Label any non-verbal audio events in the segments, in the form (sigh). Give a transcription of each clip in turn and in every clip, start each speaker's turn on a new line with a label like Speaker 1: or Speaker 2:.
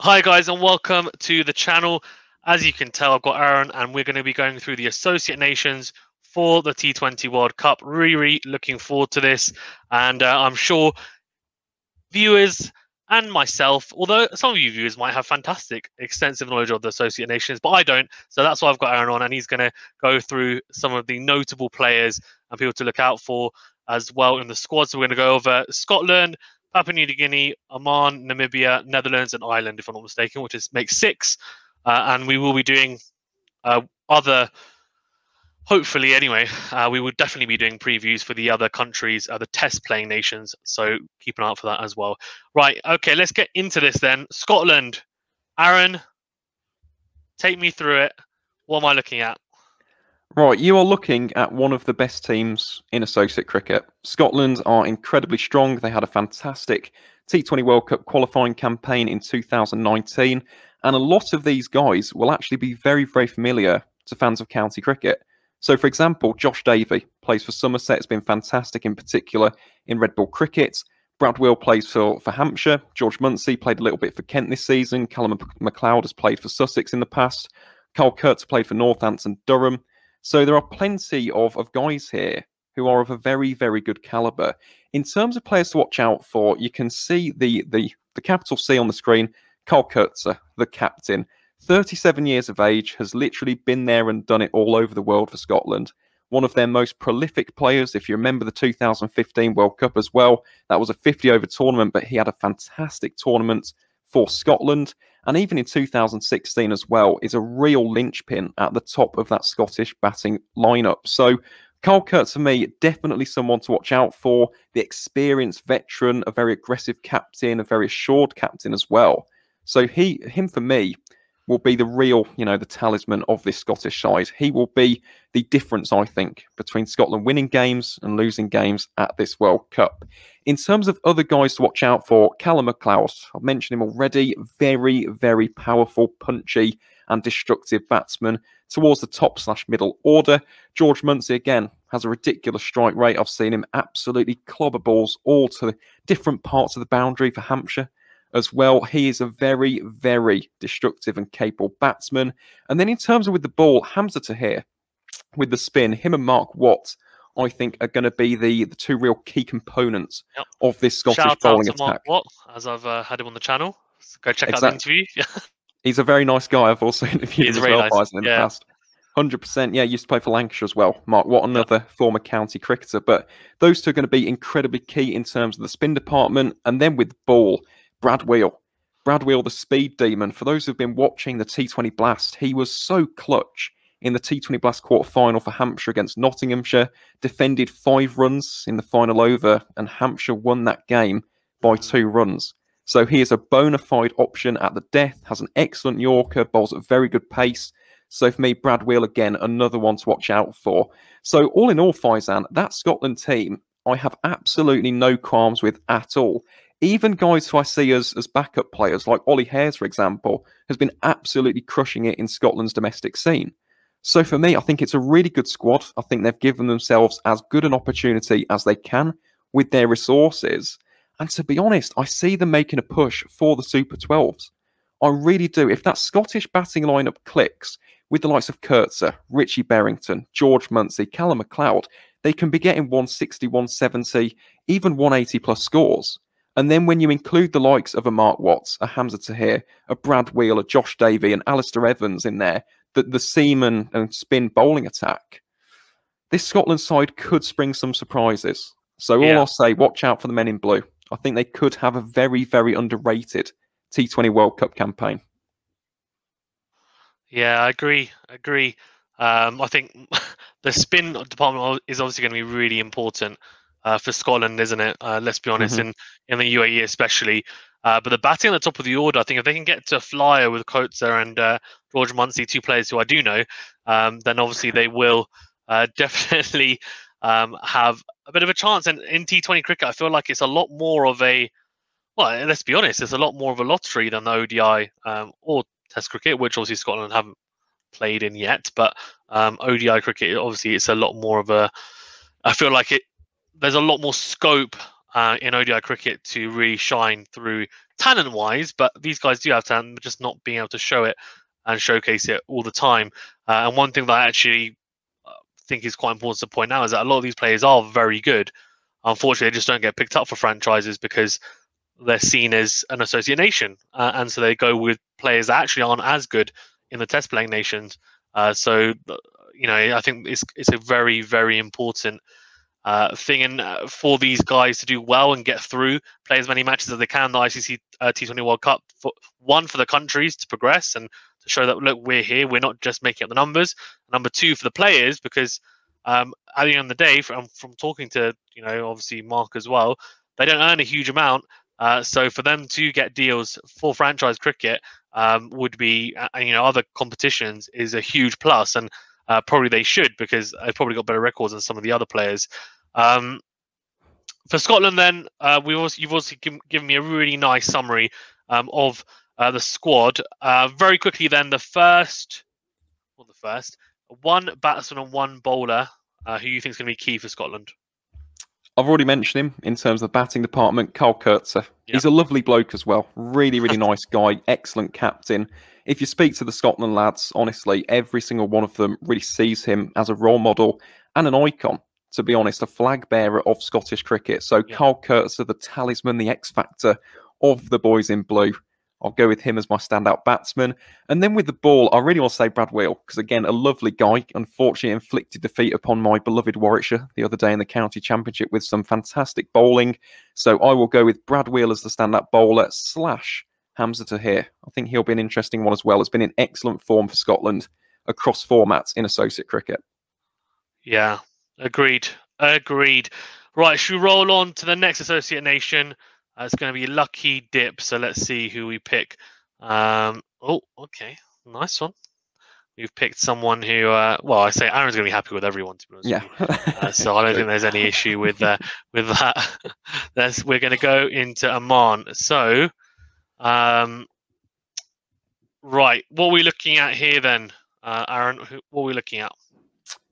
Speaker 1: Hi, guys, and welcome to the channel. As you can tell, I've got Aaron, and we're going to be going through the Associate Nations for the T20 World Cup. Really, looking forward to this, and uh, I'm sure viewers and myself, although some of you viewers might have fantastic, extensive knowledge of the Associate Nations, but I don't. So that's why I've got Aaron on, and he's going to go through some of the notable players and people to look out for as well in the squad. So we're going to go over Scotland, Papua New Guinea, Oman, Namibia, Netherlands, and Ireland, if I'm not mistaken, which is makes six. Uh, and we will be doing uh, other. Hopefully, anyway, uh, we will definitely be doing previews for the other countries, the test playing nations. So keep an eye out for that as well. Right. Okay. Let's get into this then. Scotland. Aaron, take me through it. What am I looking at?
Speaker 2: Right, you are looking at one of the best teams in associate cricket. Scotland are incredibly strong. They had a fantastic T20 World Cup qualifying campaign in 2019, and a lot of these guys will actually be very, very familiar to fans of county cricket. So, for example, Josh Davey plays for Somerset, has been fantastic in particular in red ball cricket. Brad Wheal plays for, for Hampshire. George Munsey played a little bit for Kent this season. Calum MacLeod has played for Sussex in the past. Kyle Coetzer played for Northampton and Durham. So there are plenty of, of guys here who are of a very, very good caliber. In terms of players to watch out for, you can see the the, the capital C on the screen. Kyle Coetzer, the captain, 37 years of age, has literally been there and done it all over the world for Scotland. One of their most prolific players, if you remember the 2015 World Cup as well, that was a 50 over tournament, but he had a fantastic tournament for Scotland and even in 2016 as well, is a real linchpin at the top of that Scottish batting lineup. So Kyle Coetzer, for me, definitely someone to watch out for. The experienced veteran, a very aggressive captain, a very assured captain as well. So he, him for me, will be the real, you know, the talisman of this Scottish side. He will be the difference, I think, between Scotland winning games and losing games at this World Cup. In terms of other guys to watch out for, Calum MacLeod, I've mentioned him already, very, very powerful, punchy, and destructive batsman towards the top slash middle order. George Munsey, again, has a ridiculous strike rate. I've seen him absolutely clobber balls all to different parts of the boundary for Hampshire as well. He is a very, very destructive and capable batsman. And then in terms of with the ball, Hamza Tahir with the spin, him and Mark Watt, I think, are going to be the, the two real key components yep. of this Scottish
Speaker 1: Shout
Speaker 2: bowling attack.
Speaker 1: Mark Watt, as I've uh, had him on the channel. So go check exactly. out the interview. (laughs)
Speaker 2: He's a very nice guy. I've also (laughs) interviewed him as well
Speaker 1: nice.
Speaker 2: in
Speaker 1: yeah.
Speaker 2: the past. Hundred percent, yeah. Used to play for Lancashire as well. Mark, Watt another yep. former county cricketer. But those two are going to be incredibly key in terms of the spin department, and then with the ball, Brad Wheal. Brad Wheal, the speed demon. For those who've been watching the T20 Blast, he was so clutch in the T20 Blast quarter final for Hampshire against Nottinghamshire, defended five runs in the final over, and Hampshire won that game by two runs. So he is a bona fide option at the death, has an excellent Yorker, bowls at very good pace. So for me, Brad Wheal again, another one to watch out for. So all in all, Faizan, that Scotland team, I have absolutely no qualms with at all even guys who I see as, as backup players, like Ollie Hairs, for example, has been absolutely crushing it in Scotland's domestic scene. So for me, I think it's a really good squad. I think they've given themselves as good an opportunity as they can with their resources. And to be honest, I see them making a push for the Super 12s. I really do. If that Scottish batting lineup clicks with the likes of Coetzer, Richie Berrington, George Munsey, Calum MacLeod, they can be getting 160, 170, even 180 plus scores. And then when you include the likes of a Mark Watts, a Hamza Tahir, a Brad Wheal, a Josh Davey, and Alasdair Evans in there, the, the seam and spin bowling attack, this Scotland side could spring some surprises. So all yeah. I'll say, watch out for the men in blue. I think they could have a very, very underrated T20 World Cup campaign.
Speaker 1: Yeah, I agree. I agree. Um, I think (laughs) the spin department is obviously going to be really important uh, for Scotland, isn't it? Uh, let's be honest, mm-hmm. in in the UAE especially. Uh, but the batting at the top of the order, I think if they can get to a flyer with Coates and uh, George Munsey, two players who I do know, um, then obviously they will uh, (laughs) definitely um, have a bit of a chance. And in T20 cricket, I feel like it's a lot more of a well, let's be honest, it's a lot more of a lottery than the ODI um, or Test cricket, which obviously Scotland haven't played in yet. But um, ODI cricket, obviously, it's a lot more of a. I feel like it there's a lot more scope uh, in ODI cricket to really shine through talent wise, but these guys do have talent, just not being able to show it and showcase it all the time. Uh, and one thing that I actually uh, think is quite important to point out is that a lot of these players are very good. Unfortunately, they just don't get picked up for franchises because they're seen as an associate nation, uh, and so they go with players that actually aren't as good in the test playing nations. Uh, so, you know, I think it's it's a very very important uh, thing, and uh, for these guys to do well and get through, play as many matches as they can, the ICC uh, T20 World Cup, for, one for the countries to progress and to show that look, we're here, we're not just making up the numbers. Number two for the players, because um, at the end of the day, from from talking to you know obviously Mark as well, they don't earn a huge amount. Uh, so for them to get deals for franchise cricket um, would be, uh, you know, other competitions is a huge plus, and uh, probably they should because they've probably got better records than some of the other players. Um, for Scotland, then uh, we also you've also given, me a really nice summary um, of uh, the squad. Uh, very quickly, then the first, well, the first one batsman and one bowler uh, who you think is going to be key for Scotland.
Speaker 2: I've already mentioned him in terms of the batting department. Kyle Coetzer. Yep. He's a lovely bloke as well. Really, really (laughs) nice guy. Excellent captain. If you speak to the Scotland lads, honestly, every single one of them really sees him as a role model and an icon to be honest, a flag bearer of Scottish cricket. So yeah. Kyle Coetzer, the talisman, the X factor of the boys in blue. I'll go with him as my standout batsman. And then with the ball, I really want to say Brad Wheal, because again, a lovely guy. Unfortunately, inflicted defeat upon my beloved Warwickshire the other day in the county championship with some fantastic bowling. So I will go with Brad Wheal as the standout bowler slash Hamza Tahir. I think he'll be an interesting one as well. It's been in excellent form for Scotland across formats in associate cricket.
Speaker 1: Yeah, Agreed. Agreed. Right, should we roll on to the next associate nation? Uh, it's going to be Lucky Dip. So let's see who we pick. Um, oh, okay. Nice one. We've picked someone who, uh, well, I say Aaron's going to be happy with everyone, to be honest.
Speaker 2: Yeah.
Speaker 1: uh, so I don't think there's any issue with uh, with that. (laughs) We're going to go into Oman. So, um, right, what are we looking at here then, uh, Aaron? What are we looking at?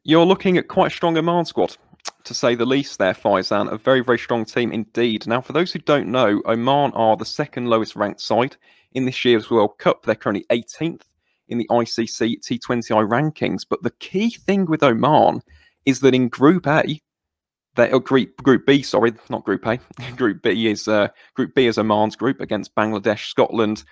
Speaker 2: You're looking at quite a strong Oman squad, to say the least, there, Faizan. A very, very strong team indeed. Now, for those who don't know, Oman are the second lowest ranked side in this year's World Cup. They're currently 18th in the ICC T20I rankings. But the key thing with Oman is that in Group A, they, or group, group B, sorry, not Group A. (laughs) group B is uh, Group B is Oman's group against Bangladesh, Scotland,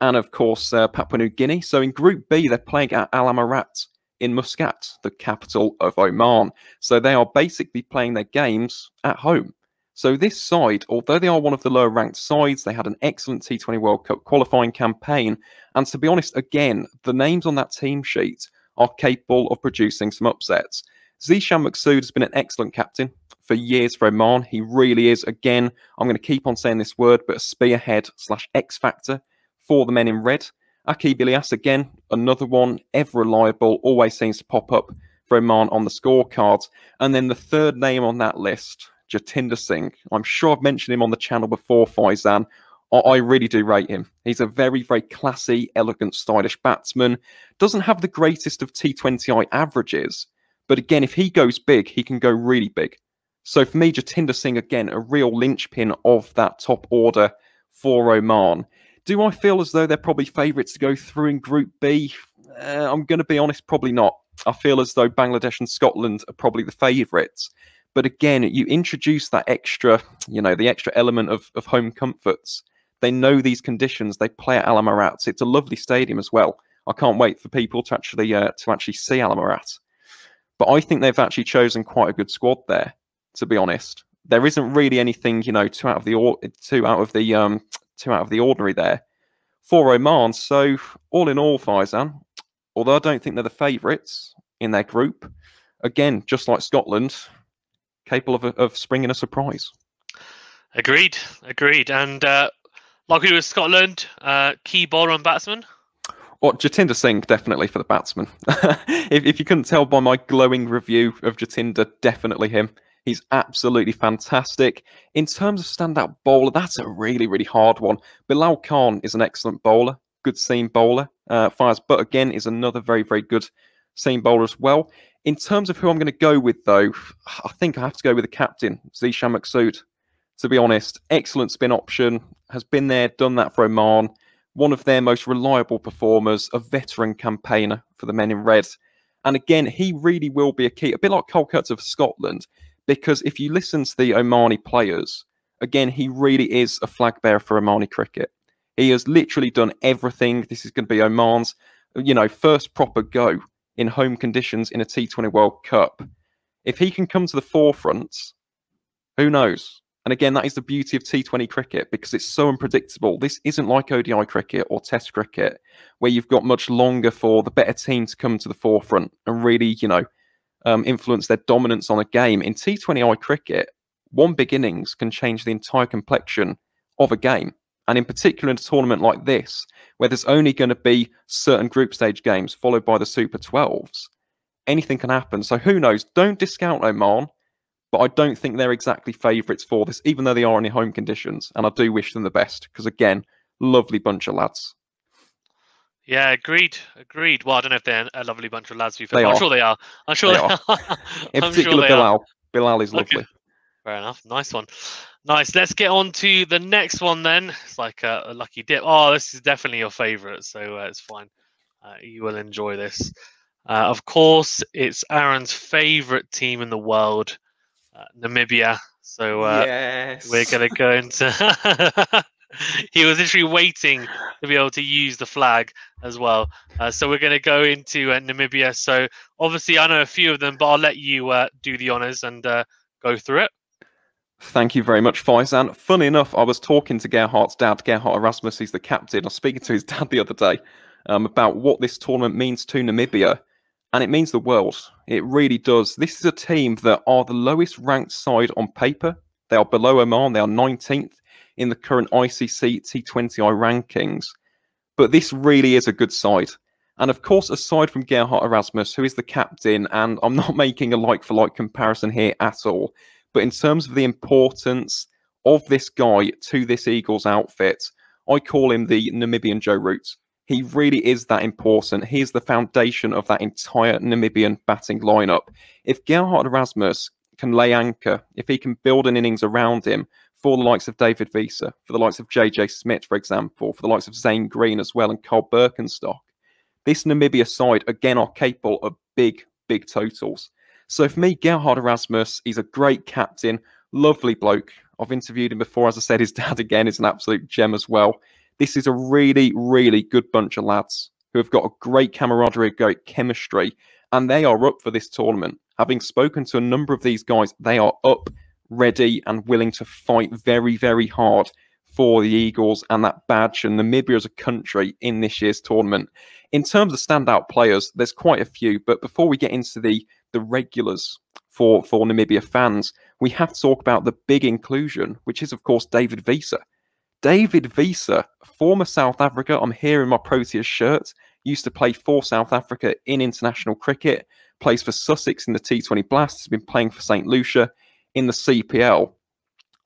Speaker 2: and of course uh, Papua New Guinea. So in Group B, they're playing at Al Amarat in Muscat, the capital of Oman. So they are basically playing their games at home. So this side, although they are one of the lower ranked sides, they had an excellent T20 World Cup qualifying campaign. And to be honest, again, the names on that team sheet are capable of producing some upsets. Zeeshan Maqsood has been an excellent captain for years for Oman. He really is, again, I'm going to keep on saying this word, but a spearhead slash X factor for the men in red. Aqib Ilyas, again, another one, ever reliable, always seems to pop up for Oman on the scorecards. And then the third name on that list, Jatinder Singh. I'm sure I've mentioned him on the channel before, Faizan. I really do rate him. He's a very, very classy, elegant, stylish batsman. Doesn't have the greatest of T20I averages, but again, if he goes big, he can go really big. So for me, Jatinder Singh, again, a real linchpin of that top order for Oman. Do I feel as though they're probably favourites to go through in Group B? Uh, I'm going to be honest, probably not. I feel as though Bangladesh and Scotland are probably the favourites. But again, you introduce that extra, you know, the extra element of, of home comforts. They know these conditions. They play at Al Amarat. It's a lovely stadium as well. I can't wait for people to actually uh, to actually see Al Amarat. But I think they've actually chosen quite a good squad there. To be honest, there isn't really anything, you know, two out of the two out of the um, two out of the ordinary there for Oman. So, all in all, Faizan, although I don't think they're the favourites in their group, again, just like Scotland, capable of, of springing a surprise.
Speaker 1: Agreed, agreed. And uh, like we do with Scotland, uh, key bowler and batsman.
Speaker 2: Well, Jatinder Singh, definitely for the batsman. (laughs) if, if you couldn't tell by my glowing review of Jatinder, definitely him. He's absolutely fantastic. In terms of standout bowler, that's a really, really hard one. Bilal Khan is an excellent bowler, good seam bowler. Uh, Fayyaz Butt again, is another very, very good seam bowler as well. In terms of who I'm going to go with, though, I think I have to go with the captain, Zeeshan Maqsood. to be honest. Excellent spin option, has been there, done that for Oman. One of their most reliable performers, a veteran campaigner for the men in red. And again, he really will be a key, a bit like Kyle Coetzer of Scotland, because if you listen to the Omani players, again, he really is a flag bearer for Omani cricket. He has literally done everything. This is going to be Oman's, you know, first proper go in home conditions in a T20 World Cup. If he can come to the forefront, who knows? And again, that is the beauty of T20 cricket because it's so unpredictable. This isn't like ODI cricket or Test cricket, where you've got much longer for the better team to come to the forefront and really, you know, um, influence their dominance on a game. In T20I cricket, one big innings can change the entire complexion of a game. And in particular, in a tournament like this, where there's only going to be certain group stage games followed by the Super 12s, anything can happen. So who knows? Don't discount Oman, but I don't think they're exactly favourites for this, even though they are in home conditions. And I do wish them the best because, again, lovely bunch of lads.
Speaker 1: Yeah, agreed. Agreed. Well, I don't know if they're a lovely bunch of lads.
Speaker 2: They
Speaker 1: I'm
Speaker 2: are.
Speaker 1: sure they are. I'm sure
Speaker 2: They
Speaker 1: they,
Speaker 2: are.
Speaker 1: are.
Speaker 2: In (laughs)
Speaker 1: I'm
Speaker 2: particular,
Speaker 1: sure they are.
Speaker 2: Bilal. Bilal is
Speaker 1: Okay.
Speaker 2: lovely.
Speaker 1: Fair enough. Nice one. Nice. Let's get on to the next one then. It's like a, a lucky dip. Oh, this is definitely your favourite, so uh, it's fine. Uh, you will enjoy this. Uh, of course, it's Aaron's favourite team in the world, uh, Namibia. So uh,
Speaker 2: yes.
Speaker 1: we're going to go into. (laughs) (laughs) (laughs) he was literally waiting to be able to use the flag as well. Uh, so we're going to go into uh, Namibia. So obviously, I know a few of them, but I'll let you uh, do the honours and uh, go through it.
Speaker 2: Thank you very much, Faizan. Funny enough, I was talking to Gerhard's dad, Gerhard Erasmus, he's the captain. I was speaking to his dad the other day um, about what this tournament means to Namibia, and it means the world. It really does. This is a team that are the lowest ranked side on paper. They are below Oman, they are 19th in the current ICC T20I rankings. But this really is a good side. And of course, aside from Gerhard Erasmus, who is the captain, and I'm not (laughs) making a like for like comparison here at all, but in terms of the importance of this guy to this Eagles outfit, I call him the Namibian Joe Root. He really is that important. He is the foundation of that entire Namibian batting lineup. If Gerhard Erasmus can lay anchor, if he can build an innings around him for the likes of David Wiese, for the likes of JJ Smit, for example, for the likes of Zane Green as well, and Karl Birkenstock, this Namibia side again are capable of big, big totals. So for me, Gerhard Erasmus, he's a great captain, lovely bloke. I've interviewed him before. As I said, his (laughs) dad again is an absolute gem as well. This is a really, really good bunch of lads who have got a great camaraderie, great chemistry, and they are up for this tournament. Having spoken to a number of these guys, they are up, ready, and willing to fight very, very hard for the Eagles and that badge and Namibia as a country in this year's tournament. In terms of standout players, there's quite a few, but before we get into the the regulars for for Namibia fans, we have to talk about the big inclusion, which is of course David Wiese. David Wiese, former South Africa, I'm here in my Proteas shirt, used to play for South Africa in international cricket, plays for Sussex in the T20 Blast, has been playing for St. Lucia in the CPL.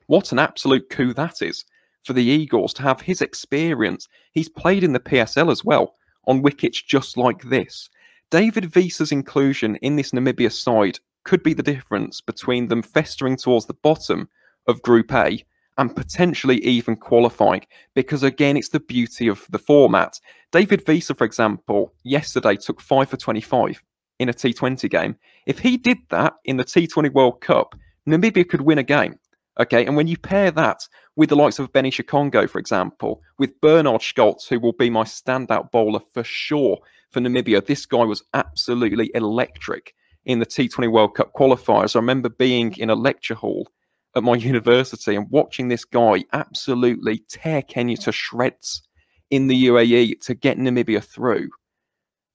Speaker 2: What an absolute coup that is for the Eagles to have his experience. He's played in the PSL as well on wickets just like this. David Wiese's inclusion in this Namibia side could be the difference between them festering towards the bottom of Group A and potentially even qualifying. Because again, it's the beauty of the format. David Wiese, for example, yesterday took 5 for 25 in a T20 game. If he did that in the T20 World Cup, Namibia could win a game. Okay, and when you pair that with the likes of Benny Shikongo, for example, with Bernard Scholtz, who will be my standout bowler for sure for Namibia, this guy was absolutely electric in the T20 World Cup qualifiers. I remember being in a lecture hall at my (laughs) university and watching this guy absolutely tear Kenya to shreds in the UAE to get Namibia through.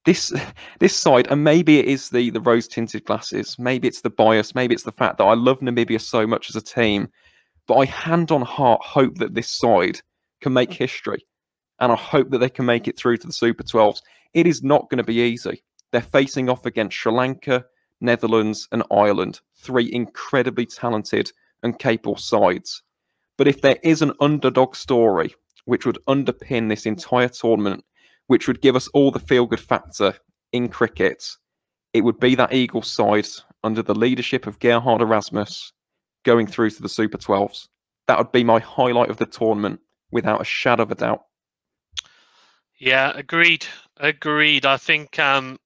Speaker 2: This this side, and maybe it is the the rose tinted glasses, maybe it's the bias, maybe it's the fact that I love Namibia so much as a team, but I hand on heart hope that this side can make history, and I hope that they can make it through to the Super 12s. It is not going to be easy. They're facing off against Sri Lanka, Netherlands, and Ireland, three incredibly talented and capable sides. But if there is an underdog story which would underpin this entire tournament, which would give us all the feel good factor in cricket, it would be that Eagles side under the leadership of Gerhard Erasmus going through to the Super 12s. that would be my highlight of the tournament without a shadow of a doubt.
Speaker 1: Yeah, agreed. Agreed. I think um,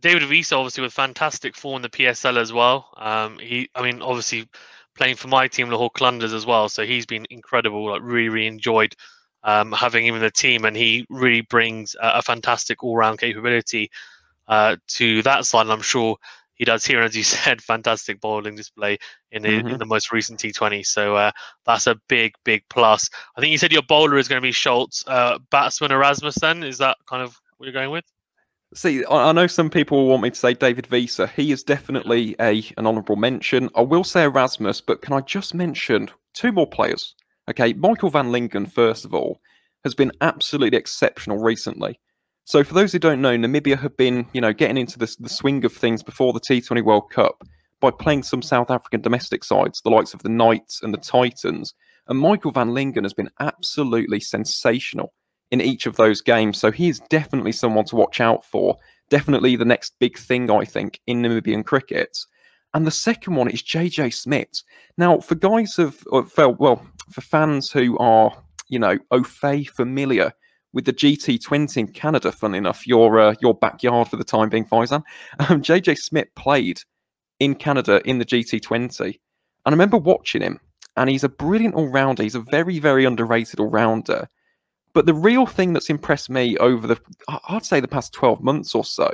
Speaker 1: David Wiese obviously with fantastic form in the PSL as well. Um, he, I mean, obviously playing for my team, Lahore Qalandars as well. So he's been incredible. Like really, really enjoyed um, having him in the team, and he really brings a, a fantastic all-round capability uh, to that side. And I'm sure he does here, and as you (laughs) said, fantastic bowling display in the, mm-hmm. in the most recent T20. So uh, that's a big, big plus. I think you said your bowler is going to be Scholtz, uh, batsman Erasmus. Then is that kind of what you're going with?
Speaker 2: See, I know some people want me to say David Wiese. He is definitely a an honourable mention. I will say Erasmus, but can I just mention two more players? Okay, Michael Van Lingen, first of all, has been absolutely exceptional recently. So, for those who don't know, Namibia have been, you know, getting into the, the swing of things before the T20 World Cup by playing some South African domestic sides, the likes of the Knights and the Titans. And Michael Van Lingen has been absolutely sensational in each of those games. So he is definitely someone to watch out for. Definitely the next big thing, I think, in Namibian cricket. And the second one is JJ Smit. Now, for guys of, felt well, for fans who are, you know, au fait familiar with the GT20 in Canada, fun enough, your uh, your backyard for the time being, Faizan, (laughs) um, JJ Smit played in Canada in the GT20. And I remember watching him, and he's a brilliant all rounder. He's a very, very underrated all rounder. But the real thing that's impressed me over the, I'd say the past 12 months or so,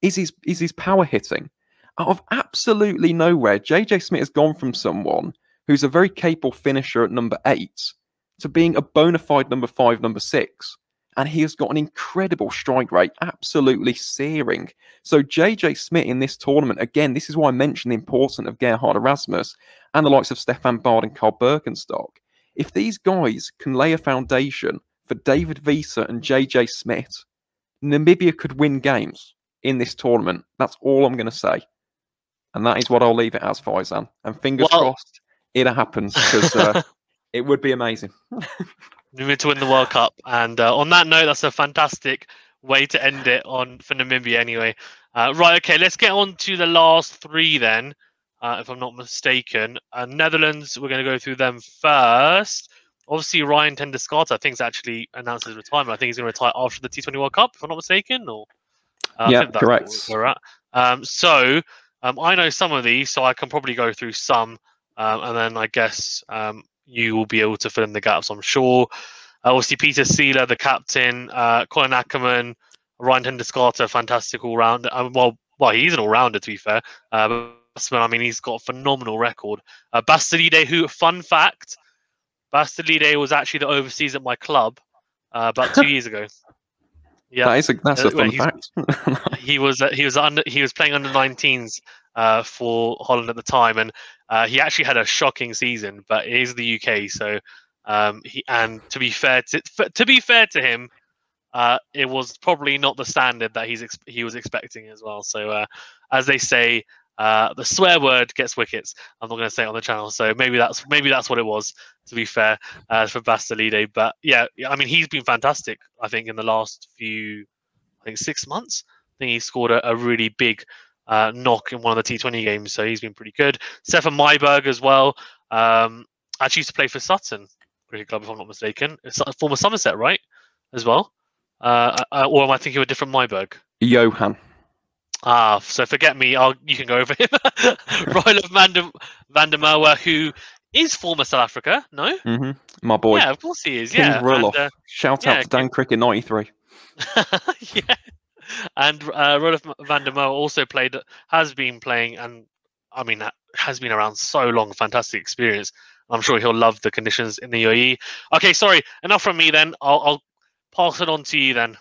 Speaker 2: is his, is his power hitting. Out of absolutely nowhere, JJ Smit has gone from someone who's a very capable finisher at number eight to being a bona fide number five, number six. And he has got an incredible strike rate, absolutely searing. So JJ Smit in this tournament, again, this is why I mentioned the importance of Gerhard Erasmus and the likes of Stephan Baard and Karl Birkenstock. If these guys can lay a foundation for David Wiese and JJ Smit, Namibia could win games in this tournament. That's all I'm going to say. And that is what I'll leave it as, Faizan. And fingers well, crossed it happens because uh, (laughs) it would be amazing.
Speaker 1: Namibia to win the World Cup. And uh, on that note, that's a fantastic way to end it on for Namibia anyway. Uh, right, okay, let's get on to the last three then, uh, if I'm not mistaken. Uh, Netherlands, we're going to go through them first obviously Ryan ten Doeschate, I think, has actually announced his retirement. I think he's going to retire after the T20 World Cup, if I'm not mistaken. Or
Speaker 2: uh, yeah, correct.
Speaker 1: We're at. Um, so um, I know some of these, so I can probably go through some, um, and then I guess um, you will be able to fill in the gaps. I'm sure. Uh, obviously, Pieter Seelaar, the captain, uh, Colin Ackermann, Ryan ten Doeschate, fantastic all round. Um, well, well, he's an all rounder to be fair. Uh, but I mean, he's got a phenomenal record. Uh, Bas de Leede, who, fun fact, Bas de Leede was actually the overseas at my club uh, about two (laughs) years ago.
Speaker 2: Yeah, that is a, that's a uh, fun fact. (laughs)
Speaker 1: he was uh, he was under he was playing under 19s uh, for Holland at the time, and uh, he actually had a shocking season. But it is the UK, so um, he and to be fair to, to be fair to him, uh, it was probably not the standard that he's he was expecting as well. So uh, as they say, uh, the swear word gets wickets. I'm not going to say it on the channel, so maybe that's maybe that's what it was. To be fair, uh, for Bas de Leede, but yeah, I mean he's been fantastic. I think in the last few, I think six months, I think he scored a, a really big uh, knock in one of the T20 games, so he's been pretty good. Stephan Myburgh as well. Um, actually used to play for Sutton Cricket Club, if I'm not mistaken. It's a former Somerset, right? As well. Uh, uh, or am I thinking of a different Myburgh?
Speaker 2: Johan.
Speaker 1: Ah, so forget me. I'll you can go over him. (laughs) Roelof van der, van der Merwe, who is former South Africa, no?
Speaker 2: Mm-hmm. My boy.
Speaker 1: Yeah, of course he is.
Speaker 2: King
Speaker 1: yeah.
Speaker 2: And, uh, Shout yeah, out to Dan Cricket 93. (laughs)
Speaker 1: yeah. And uh, Roelof van der Merwe also played, has been playing, and I mean, has been around so long. Fantastic experience. I'm sure he'll love the conditions in the UAE. Okay, sorry. Enough from me then. I'll, I'll pass it on to you then.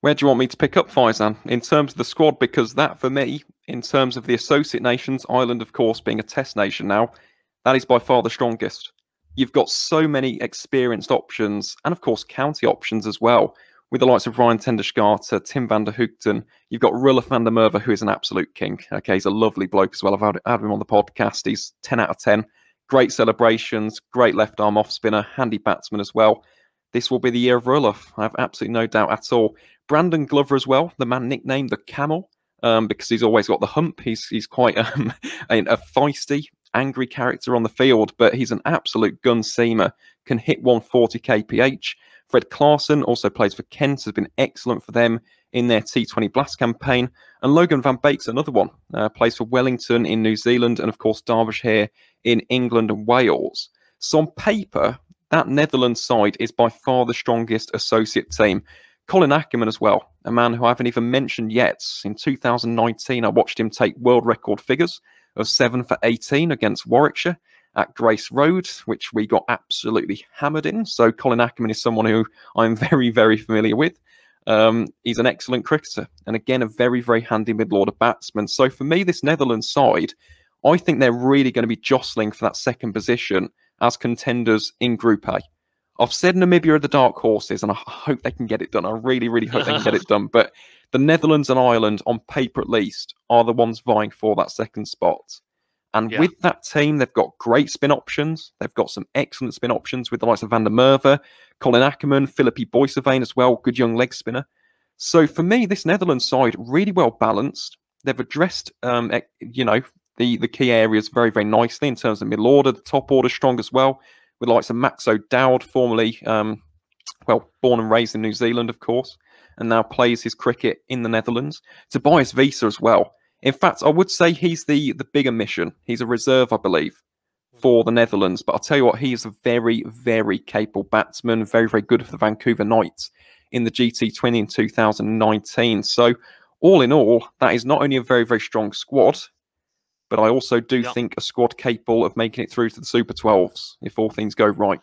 Speaker 2: Where do you want me to pick up Faizan in terms of the squad? Because that, for me, in terms of the associate nations, Ireland, of course, being a test nation now, that is by far the strongest. You've got so many experienced options, and of course, county options as well, with the likes of Ryan ten Tim van der Gugten. You've got Roelof van der Merwe, who is an absolute king. Okay, he's a lovely bloke as well. I've had, had him on the podcast. He's 10 out of 10. Great celebrations, great left arm off spinner, handy batsman as well. This will be the year of Roelof. I have absolutely no doubt at all. Brandon Glover as well, the man nicknamed the Camel, um, because he's always got the hump. He's he's quite (laughs) um, a, a feisty angry character on the field, but he's an absolute gun seamer, can hit 140 kph. Fred Klaassen also plays for Kent, has been excellent for them in their T20 Blast campaign. And Logan Van Beek's another one, uh, plays for Wellington in New Zealand and, of course, Derbyshire in England and Wales. So, on paper, that Netherlands side is by far the strongest associate team. Colin Ackermann as well, a man who I haven't even mentioned yet. In 2019, I watched him take world record figures of 7 for 18 against Warwickshire at Grace Road, which we got absolutely hammered in. So Colin Ackermann is someone who I'm (laughs) very, very familiar with. Um, he's an excellent cricketer and again a very, very handy mid-order batsman. So for me, this Netherlands side, I think they're really going to be jostling for that second position as contenders in Group A. I've said Namibia are the dark horses, and I hope they can get it done. I really, really hope they can get it done. (laughs) But the Netherlands and Ireland, on paper at least, are the ones vying for that second spot. And yeah. with that team, they've got great spin options. They've got some excellent spin options with the likes of Van der Merwe, Colin Ackermann, Philippe Boissevain as well, good young leg spinner. So for me, this Netherlands side really well balanced. They've addressed, um, you know, the the key areas very very nicely in terms of middle order. The top order strong as well, with the likes of Max O'Dowd, formerly, um, well, born and raised in New Zealand, of course, and now plays his cricket in the Netherlands. Tobias Visee as well in fact, I would say he's the the bigger mission. He's a reserve, I believe, for the Netherlands. But I'll tell you what, he is a very, very capable batsman, very, very good for the Vancouver Knights in the GT20 in 2019. So, all in all, that is not only a very, very strong squad, but I also do yep. think a squad capable of making it through to the Super 12s if all things go right.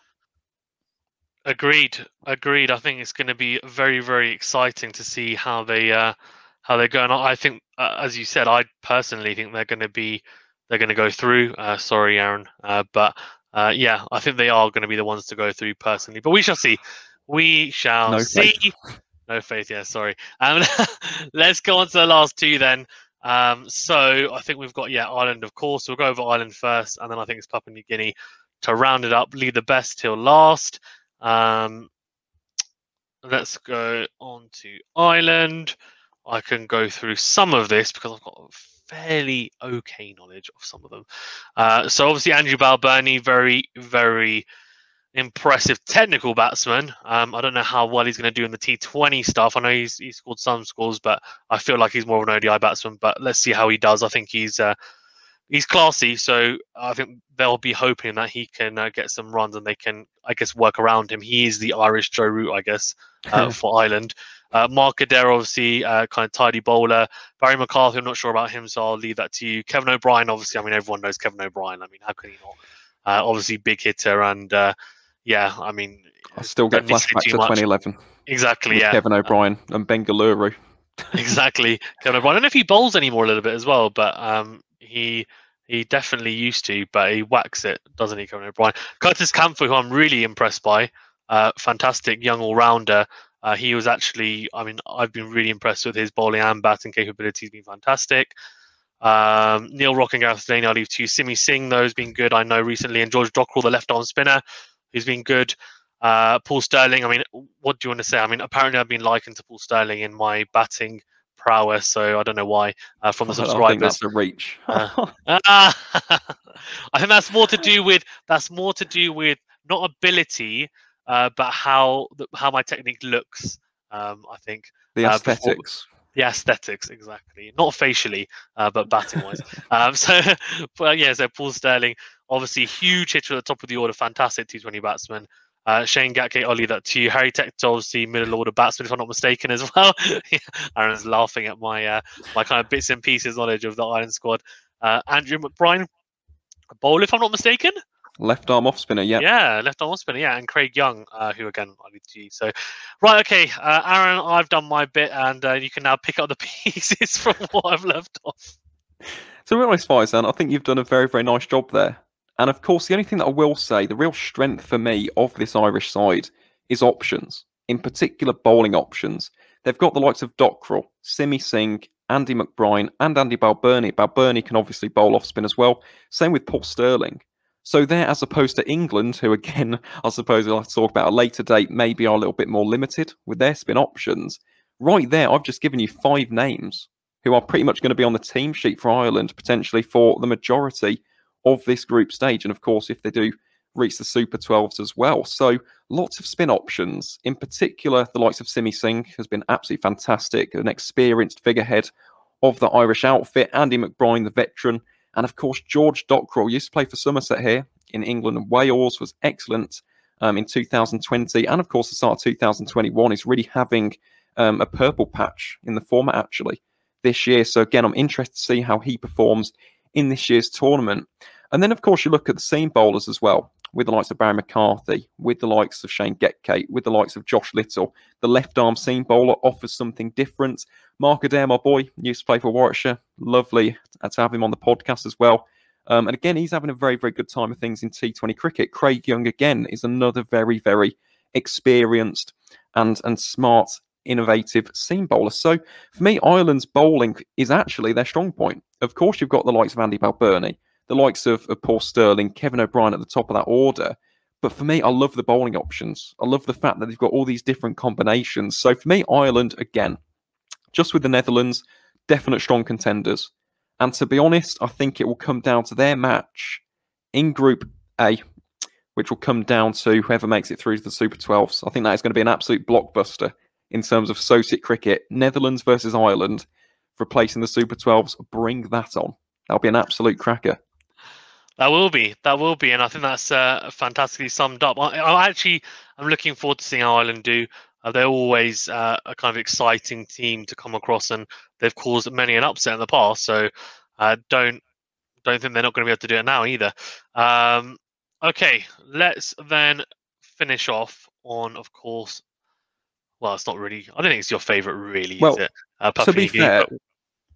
Speaker 1: Agreed. Agreed. I think it's going to be very, very exciting to see how they uh, how they're going. I think, uh, as you said, I personally think they're going to be they're going to go through. Uh, sorry, Aaron, uh, but uh, yeah, I think they are going to be the ones to go through personally. But we shall see. We shall no see. Faith. (laughs) No faith. Yeah, sorry. Um, (laughs) let's go on to the last two then. Um, so I think we've got yeah Ireland, of course. We'll go over Ireland first, and then I think it's Papua New Guinea to round it up. Leave the best till last. Um, let's go on to Ireland. I can go through some of this because I've got fairly okay knowledge of some of them. Uh, so obviously Andrew Balbirnie, very, very impressive technical batsman. Um, I don't know how well he's going to do in the T20 stuff. I know he's he scored some scores, but I feel like he's more of an ODI batsman. But let's see how he does. I think he's uh, he's classy, so I think they'll be hoping that he can uh, get some runs and they can, I guess, work around him. He is the Irish Joe Root, I guess, uh, (laughs) for Ireland. Uh, Mark Adair, obviously, uh, kind of tidy bowler. Barry McCarthy, I'm not sure about him, so I'll leave that to you. Kevin O'Brien, obviously, I mean, everyone knows Kevin O'Brien. I mean, how can he not? Uh, obviously, big hitter, and uh, yeah, I mean,
Speaker 2: I still get flashbacks to 2011.
Speaker 1: Exactly, yeah.
Speaker 2: Kevin O'Brien and Bengaluru. (laughs)
Speaker 1: exactly, Kevin O'Brien. I don't know if he bowls anymore a little bit as well, but um, he he definitely used to, but he whacks it, doesn't he, Kevin O'Brien? Curtis Campher, who I'm really impressed by, uh, fantastic young all rounder. Uh, he was actually, I mean, I've been really impressed with his bowling and batting capabilities, He's been fantastic. Um, Neil Rock and Gareth Delany, I'll leave to you. Simi Singh, though, has been good, I know, recently. And George Dockrell, the left arm spinner, who's been good. Uh, Paul Stirling, I mean, what do you want to say? I mean, apparently I've been likened to Paul Stirling in my batting prowess, so I don't know why uh, from the subscribers. (laughs) I think
Speaker 2: that's a reach. uh, (laughs) (laughs)
Speaker 1: I think that's more to do with that's more to do with not ability, uh, but how the, how my technique looks. Um, I think
Speaker 2: the uh, aesthetics.
Speaker 1: Before, the aesthetics, exactly. Not facially, uh, but batting wise. (laughs) um, so, (laughs) but yeah, so Paul Stirling, obviously huge hitter at the top of the order, fantastic T20 batsman. Uh, Shane Getkate, I'll that to you. Harry Tector, obviously middle order batsman, if I'm not mistaken, as (laughs) well. Aaron's laughing at my uh, my kind of bits and pieces knowledge of the Ireland squad. Uh, Andrew McBrine, a bowl, if I'm not mistaken.
Speaker 2: Left arm off spinner, yeah.
Speaker 1: Yeah, left arm off spinner, yeah. And Craig Young, uh, who again, I need to use. So, right, okay, uh, Aaron, I've done my bit, and uh, you can now pick up the (laughs) pieces from what I've left off.
Speaker 2: So, real nice, Faizan, I think you've done a very, very nice job there. And of course, the only thing that I will say, the real strength for me of this Irish side is options, in particular bowling options. They've got the likes of Dockrell, Simi Singh, Andy McBrine, and Andy Balbirnie. Balbirnie can obviously bowl off spin as well. Same with Paul Stirling. So there, as opposed to England, who again, (laughs) I suppose we'll have to talk about a later date, maybe are a little bit more limited with their spin options. Right there, I've just given you five names who are pretty much going to be on the team sheet for Ireland, potentially for the majority of this group stage. And of course, if they do reach the Super 12s as well. So lots of spin options. In particular, the likes of Simi Singh has been absolutely fantastic, an experienced figurehead of the Irish outfit. Andy McBrine, the veteran. And of course, George Dockrell used to play for Somerset here in England and Wales, was excellent um, in 2020. And of course, the start of 2021 is really having um, a purple patch in the format actually this year. So again, I'm interested to see how he performs in this year's tournament. And then, of course, you look at the seam bowlers as well with the likes of Barry McCarthy, with the likes of Shane Getkate, with the likes of Josh Little. The left arm seam bowler offers something different. Mark Adair, my boy, used to play for Warwickshire. Lovely to have him on the podcast as well. Um, and again, he's having a very, very good time of things in T20 cricket. Craig Young, again, is another very, very experienced and, and smart, innovative seam bowler. So for me, Ireland's bowling is actually their strong point. Of course, you've got the likes of Andy Balbirnie the likes of, of Paul Stirling, Kevin O'Brien at the top of that order. But for me, I love the bowling options. I love the fact that they've got all these different combinations. So for me, Ireland, again, just with the Netherlands, definite strong contenders. And to be honest, I think it will come down to their match in Group A, which will come down to whoever makes it through to the Super 12s. I think that is going to be an absolute blockbuster in terms of associate cricket. Netherlands versus Ireland, replacing the Super 12s. Bring that on. That'll be an absolute cracker.
Speaker 1: That will be, that will be, and I think that's uh, fantastically summed up. I, I actually, I'm looking forward to seeing how Ireland do. Uh, they're always uh, a kind of exciting team to come across, and they've caused many an upset in the past. So uh, don't don't think they're not going to be able to do it now either. Um, okay, let's then finish off on, of course. Well, it's not really. I don't think it's your favourite, really.
Speaker 2: Well,
Speaker 1: is it?
Speaker 2: Uh, to be fair, but...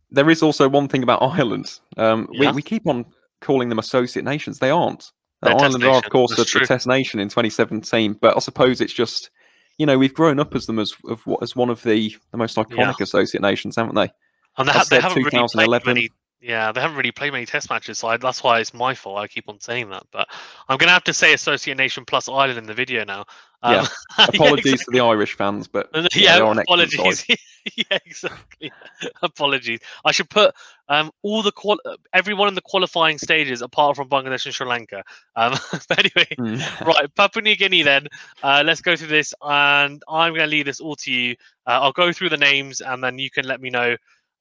Speaker 2: there is also one thing about Ireland. Um, yeah. we, we keep on calling them associate nations. They aren't. Ireland are, of course, a, a, test nation in 2017, but I suppose it's just, you know, we've grown up as them as of, as one of the, the most iconic yeah. associate nations, haven't they?
Speaker 1: And they, ha- they haven't really played many yeah, they haven't really played many Test matches, so I, that's why it's my fault. I keep on saying that, but I'm going to have to say Associate Nation plus Ireland in the video now.
Speaker 2: Um, (laughs) yeah, apologies yeah, exactly. to the Irish fans, but (laughs)
Speaker 1: yeah, yeah apologies. (laughs) yeah, exactly. apologies. I should put um, all the qual- everyone in the qualifying stages apart from Bangladesh and Sri Lanka. Um, but anyway, mm. right, Papua New Guinea. Then uh, let's go through this, and I'm going to leave this all to you. Uh, I'll go through the names, and then you can let me know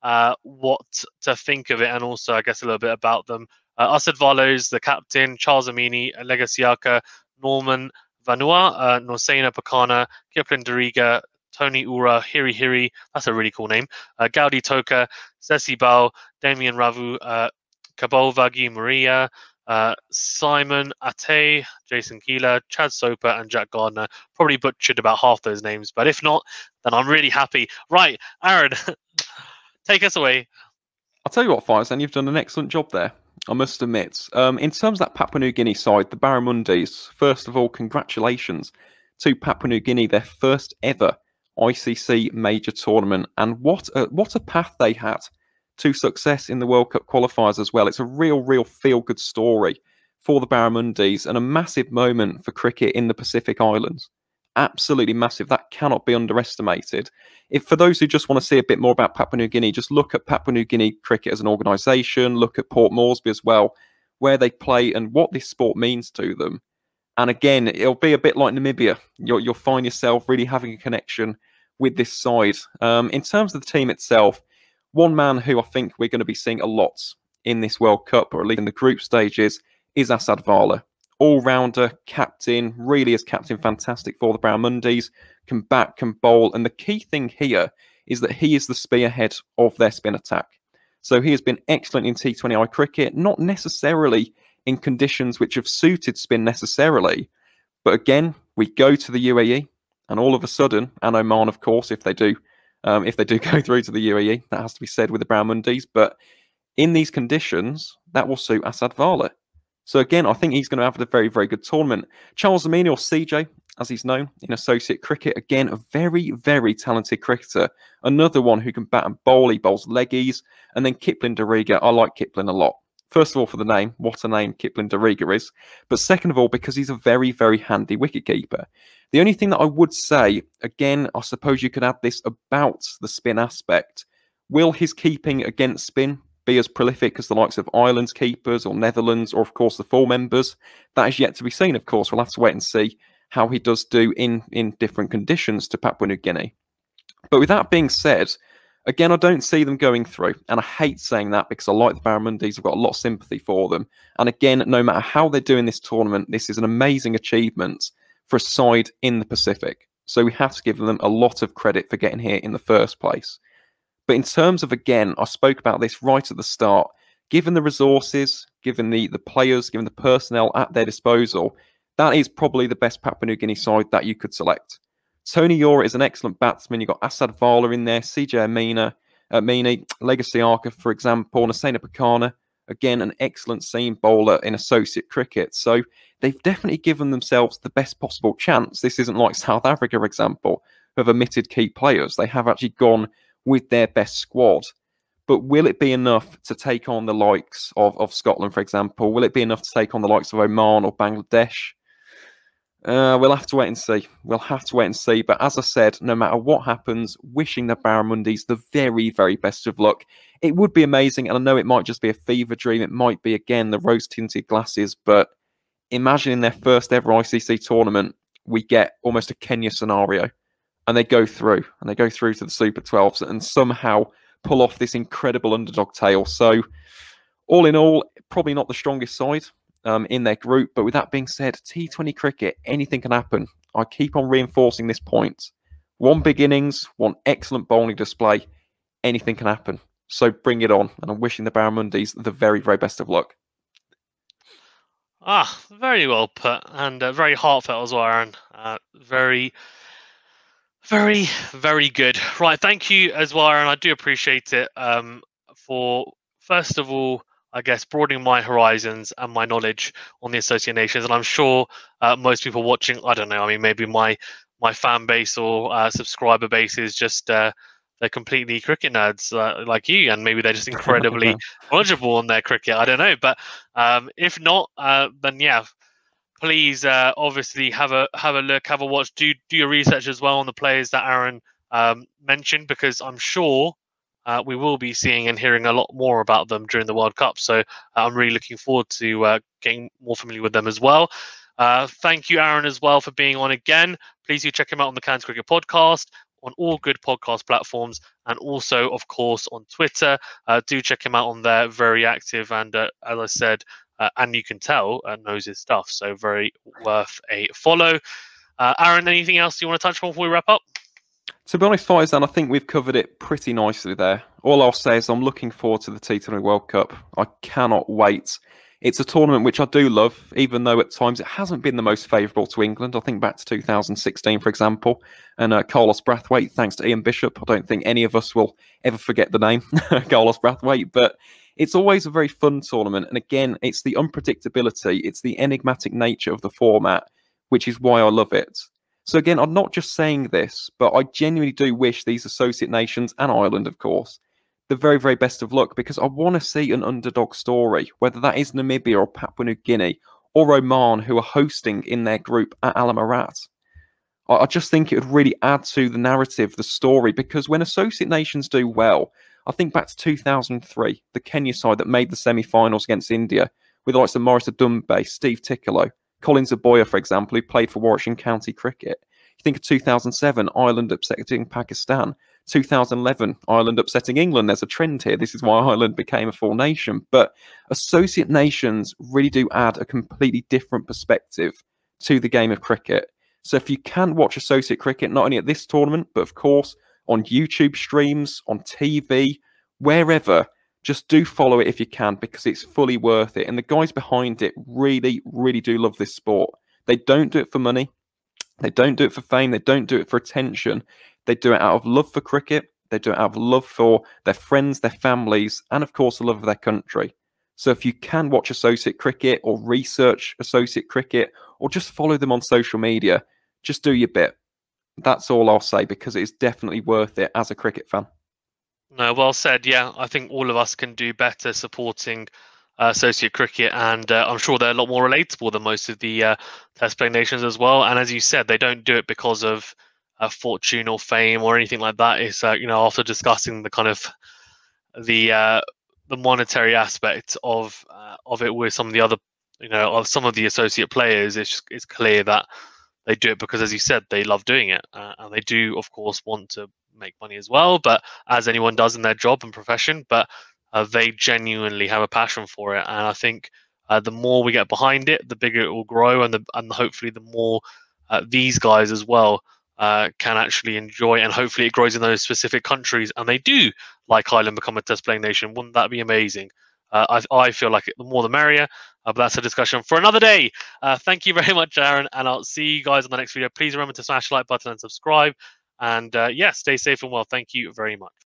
Speaker 1: uh, what to think of it, and also, I guess, a little bit about them. Uh, Asad Valos, the captain, Charles Amini, Lega Siaka, Norman Vanua, uh, Nosaina Pokana, Kipling Dariga, Tony Ura, Hiri Hiri, that's a really cool name, uh, Gaudi Toka, Sese Bau, Damien Ravu, uh, Vagi Maria, uh, Simon Atai, Jason Kila, Chad Soper, and Jack Gardner. Probably butchered about half those names, but if not, then I'm really happy. Right, Aaron, (laughs) Take us away.
Speaker 2: I'll tell you what, Faizan, you've done an excellent job there. I must admit. Um, in terms of that Papua New Guinea side, the Barramundis, first of all, congratulations to Papua New Guinea, their first ever ICC major tournament. And what a, what a path they had to success in the World Cup qualifiers as well. It's a real, real feel good story for the Barramundis and a massive moment for cricket in the Pacific Islands absolutely massive. That cannot be underestimated. If for those who just want to see a bit more about Papua New Guinea, just look at Papua New Guinea cricket as an organisation. Look at Port Moresby as well, where they play and what this sport means to them. And again, it'll be a bit like Namibia. You'll, you'll find yourself really having a connection with this side. Um, in terms of the team itself, one man who I think we're going to be seeing a lot in this World Cup, or at least in the group stages, is Asad Vala all rounder, captain, really is captain fantastic for the Barramundis, can bat, can bowl. And the key thing here is that he is the spearhead of their spin attack. So he has been excellent in T20I cricket, not necessarily in conditions which have suited spin necessarily. But again, we go to the UAE, and all of a sudden, and Oman, of course, if they do, um, if they do (laughs) go through to the UAE, that has to be said with the Barramundis. But in these conditions, that will suit Asad Vala. So again, I think he's going to have a very, very good tournament. Charles Amini, or CJ, as he's known in associate cricket, again, a very, very talented cricketer. Another one who can bat and bowl. He bowls leggies. And then Kipling Dariga. I like Kipling a lot. First of all, for the name, what a name Kipling Dariga is. But second of all, because he's a very, very handy wicketkeeper. The only thing that I would say, again, I suppose you could add this about the spin aspect. Will his keeping against spin be as prolific as the likes of Ireland's keepers or Netherlands or, of course, the four members. That is yet to be seen, of course. We'll have to wait and see how he does do in, in different conditions to Papua New Guinea. But with that being said, again, I don't see them going through. And I hate saying that because I like the Barramundis. I've got a lot of sympathy for them. And again, no matter how they're doing this tournament, this is an amazing achievement for a side in the Pacific. So we have to give them a lot of credit for getting here in the first place. But in terms of, again, I spoke about this right at the start, given the resources, given the, the players, given the personnel at their disposal, that is probably the best Papua New Guinea side that you could select. Tony Ura is an excellent batsman. You've got Asad Vala in there, CJ Amini, uh, Mini, Lega Siaka, for example, Nosaina Pokana, again, an excellent seam bowler in associate cricket. So they've definitely given themselves the best possible chance. This isn't like South Africa, for example, who have omitted key players. They have actually gone with their best squad. But will it be enough to take on the likes of, of Scotland, for example? Will it be enough to take on the likes of Oman or Bangladesh? Uh, we'll have to wait and see. We'll have to wait and see. But as I said, no matter what happens, wishing the Barramundis the very, very best of luck. It would be amazing, and I know it might just be a fever dream. It might be again the rose-tinted glasses, but imagine in their first ever ICC tournament, we get almost a Kenya scenario, and they go through, and they go through to the Super 12s, and somehow pull off this incredible underdog tale. So, all in all, probably not the strongest side um, in their group. But with that being said, T20 cricket, anything can happen. I keep on reinforcing this point. One big innings, one excellent bowling display, anything can happen. So bring it on. And I'm wishing the Barramundis the very, very best of luck.
Speaker 1: Ah, very well put and uh, very heartfelt as well, Aaron. Uh, very, very, very good. Right, thank you as well, Aaron. I do appreciate it um, for, first of all, I guess, broadening my horizons and my knowledge on the Associate Nations. And I'm sure uh, most people watching, I don't know, I mean, maybe my my fan base or uh, subscriber base is just uh, they're completely cricket nerds uh, like you, and maybe they're just (laughs) incredibly knowledgeable on their cricket. I don't know, but um, if not, uh, then yeah, please uh, obviously have a have a look, have a watch, do do your research as well on the players that Aaron um, mentioned, because I'm sure uh, we will be seeing and hearing a lot more about them during the World Cup. So uh, I'm really looking forward to uh, getting more familiar with them as well. Uh, thank you, Aaron, as well, for being on again. Please do check him out on the Cairns Cricket Podcast on all good podcast platforms and also, of course, on Twitter. Uh, do check him out on there. Very active and, as I said, Uh, and you can tell, uh, knows his stuff. So very worth a follow. Uh, Aaron, anything else you want to touch on before we wrap up?
Speaker 2: To be honest, Faizan, I think we've covered it pretty nicely there. All I'll say is I'm looking forward to the T20 World Cup. I cannot wait. It's a tournament which I do love, even though at times it hasn't been the most favourable to England. I think back to 2016, for example, and uh, Carlos Brathwaite, thanks to Ian Bishop. I don't think any of us will ever forget the name, (laughs) Carlos Brathwaite, but it's always a very fun tournament. And again, it's the unpredictability, it's the enigmatic nature of the format, which is why I love it. So again, I'm not just saying this, but I genuinely do wish these associate nations and Ireland, of course, the very, very best of luck because I want to see an underdog story, whether that is Namibia or Papua New Guinea or Oman, who are hosting in their group at Al-Amerat. I just think it would really add to the narrative, the story, because when associate nations do well, I think back to 2003, the Kenya side that made the semi-finals against India, with likes of Maurice Odumbe, Steve Tikolo, Collins Obuya, for example, who played for Warwickshire County Cricket. You think of 2007, Ireland upsetting Pakistan. 2011, Ireland upsetting England. There's a trend here. This is why Ireland became a full nation. But associate nations really do add a completely different perspective to the game of cricket. So if you can watch associate cricket, not only at this tournament, but of course on YouTube streams, on TV, wherever, just do follow it if you can because it's fully worth it. And the guys behind it really, really do love this sport. They don't do it for money, they don't do it for fame, they don't do it for attention. They do it out of love for cricket, they do it out of love for their friends, their families, and of course, the love of their country. So if you can watch associate cricket or research associate cricket or just follow them on social media, just do your bit. That's all I'll say because it is definitely worth it as a cricket fan.
Speaker 1: No, well said. Yeah, I think all of us can do better supporting uh, associate cricket, and uh, I'm sure they're a lot more relatable than most of the uh, test play nations as well. And as you said, they don't do it because of uh, fortune or fame or anything like that. It's uh, you know after discussing the kind of the uh, the monetary aspect of uh, of it with some of the other, you know, of some of the associate players, it's it's clear that they do it because, as you said, they love doing it, uh, and they do, of course, want to make money as well. But as anyone does in their job and profession, but uh, they genuinely have a passion for it, and I think uh, the more we get behind it, the bigger it will grow, and the and hopefully the more uh, these guys as well uh, can actually enjoy, and hopefully it grows in those specific countries, and they do like Ireland become a test playing nation. Wouldn't that be amazing? Uh, I, I feel like the more the merrier, uh, but that's a discussion for another day. Uh, thank you (laughs) very much, Aaron, and I'll see you guys on the next video. Please remember to smash the like button and subscribe. And yeah, stay safe and well. Thank you very much.